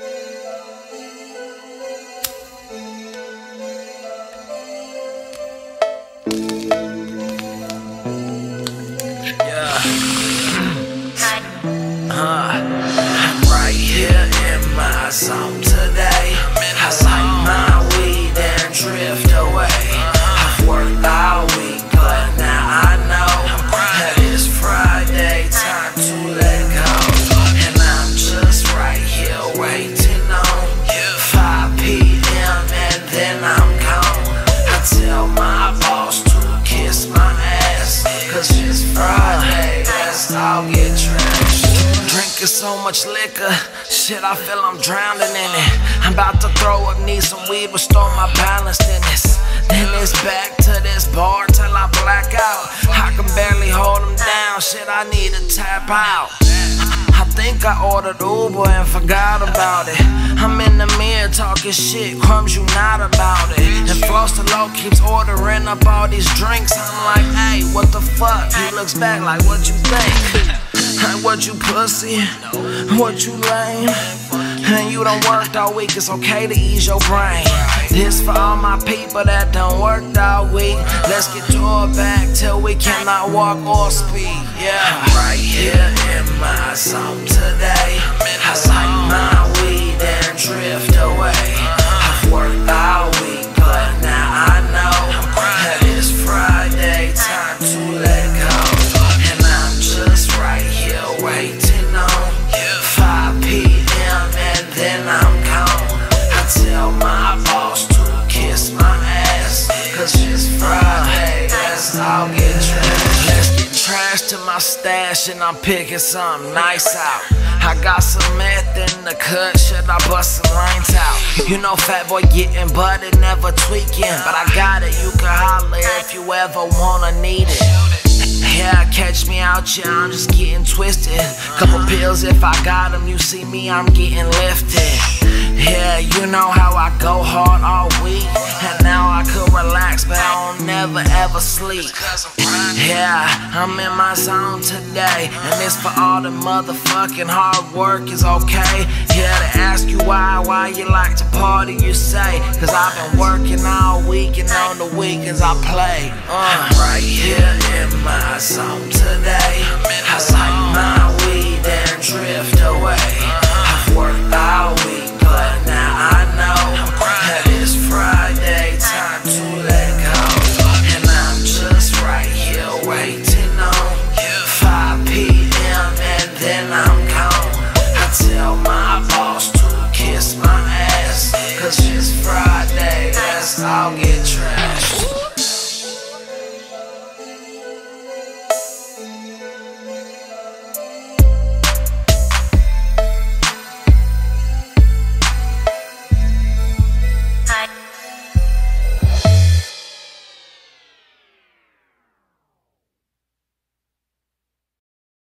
right all get trashed. Drinking so much liquor, shit, I feel I'm drowning in it. I'm about to throw up, need some weed, restore my balance in this. Then it's back to this bar till I black out. I can barely hold them down, shit, I need to tap out. I think I ordered Uber and forgot about it. I'm in the mirror talking shit, Krums you not about it. Keeps ordering up all these drinks. I'm like, hey, what the fuck? He looks back like, what you think? Hey, what you pussy? What you lame? And you don't work all week, it's okay to ease your brain. This for all my people that don't work all week. Let's get it back till we cannot walk or speak. Yeah, right here in my zone today. I light my tell my boss to kiss my ass, cause it's Friday, let's all get trashed. Let's get trashed to my stash and I'm picking something nice out. I got some meth in the cut, should I bust some lines out? You know, fat boy getting butted, never tweaking. But I got it, you can holler if you ever wanna need it. Yeah, catch me out, yeah, I'm just getting twisted. Couple pills if I got them, you see me, I'm getting lifted. You know how I go hard all week. And now I could relax, but I don't never ever sleep. Yeah, I'm in my zone today. And it's for all the motherfucking hard work is okay. Yeah, to ask you why, why you like to party, you say. Cause I've been working all week and on the weekends I play. Uh, right here in my zone today. I talking.